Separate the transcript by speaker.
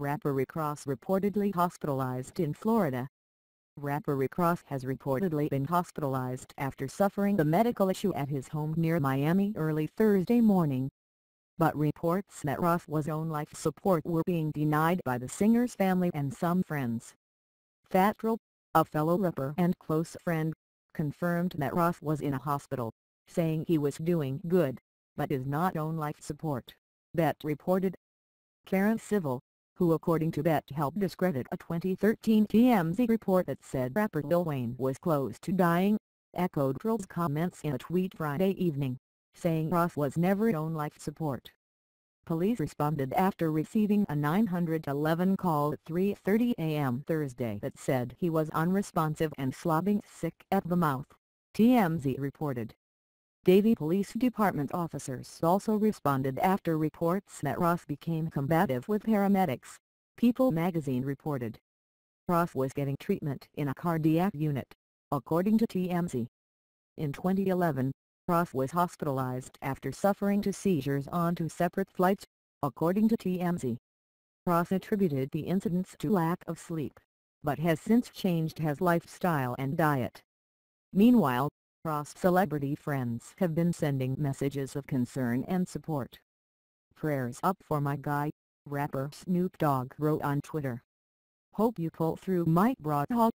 Speaker 1: Rapper Rick Ross reportedly hospitalized in Florida. Rapper Rick Ross has reportedly been hospitalized after suffering a medical issue at his home near Miami early Thursday morning. But reports that Ross was on life support were being denied by the singer's family and some friends. Fat Trel, a fellow rapper and close friend, confirmed that Ross was in a hospital, saying he was doing good, but is not on life support, BET reported. Karen Civil, who according to BET helped discredit a 2013 TMZ report that said rapper Lil Wayne was close to dying, echoed Trel's comments in a tweet Friday evening, saying Ross was never on life support. Police responded after receiving a 911 call at 3.30 a.m. Thursday that said he was unresponsive and slobbing sick at the mouth, TMZ reported. Davie Police Department officers also responded after reports that Ross became combative with paramedics, People magazine reported. Ross was getting treatment in a cardiac unit, according to TMZ. In 2011, Ross was hospitalized after suffering two seizures on two separate flights, according to TMZ. Ross attributed the incidents to lack of sleep, but has since changed his lifestyle and diet. Meanwhile, Celebrity friends have been sending messages of concern and support. Prayers up for my guy, rapper Snoop Dogg wrote on Twitter. Hope you pull through Mike Broadhawk.